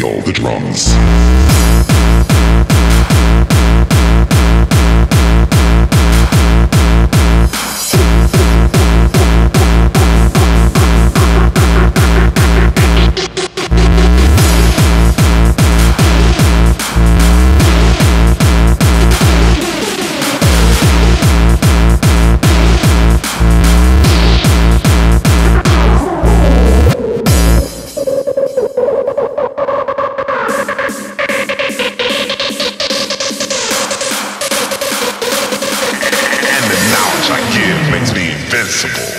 feel the drums. Me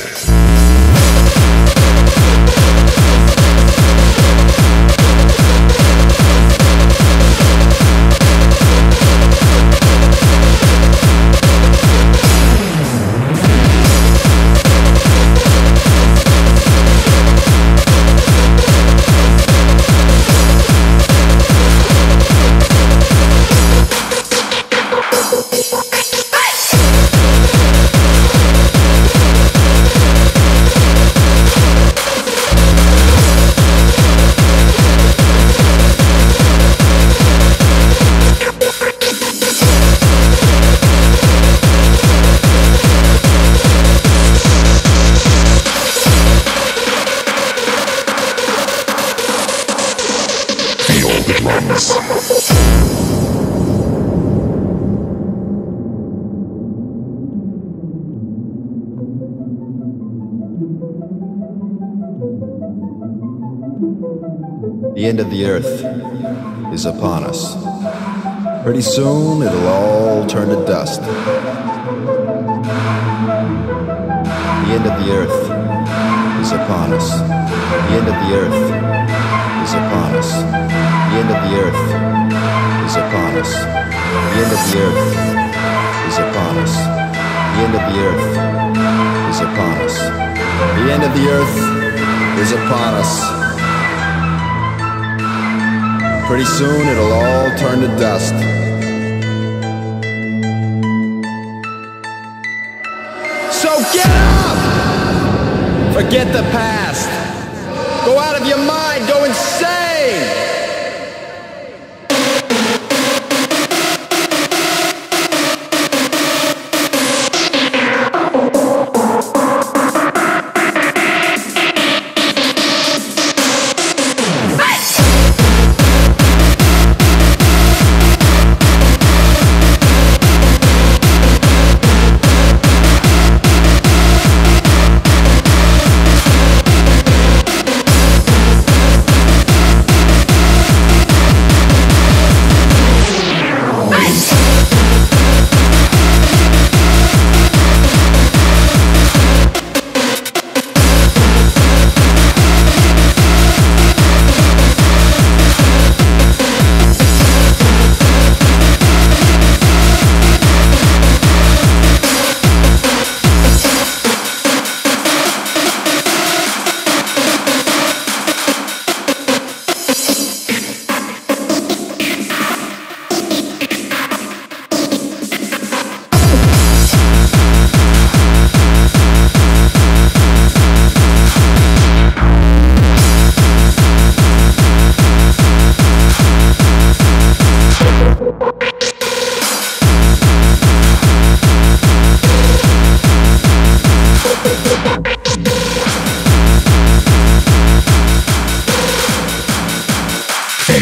the. End of the earth is upon us. Pretty soon it'll all turn to dust. The end of the earth is upon us. The end of the earth is upon us. The end of the earth is upon us. The end of the earth is upon us. The end of the earth is upon us. The end of the earth is upon us. Pretty soon it'll all turn to dust. So get up! Forget the past. Go out of your mind, go insane!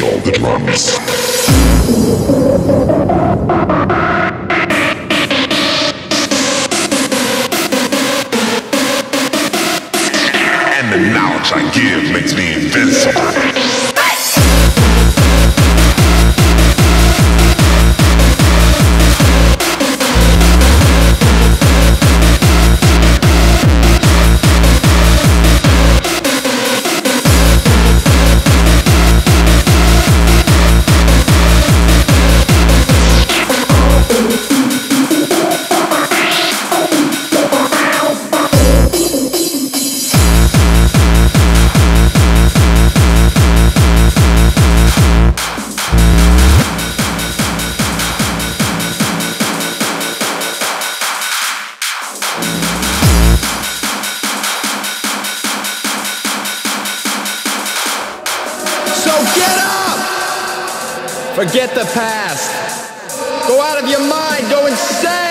all the drums. I give makes Forget the past. Go out of your mind. Go insane.